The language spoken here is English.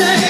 say.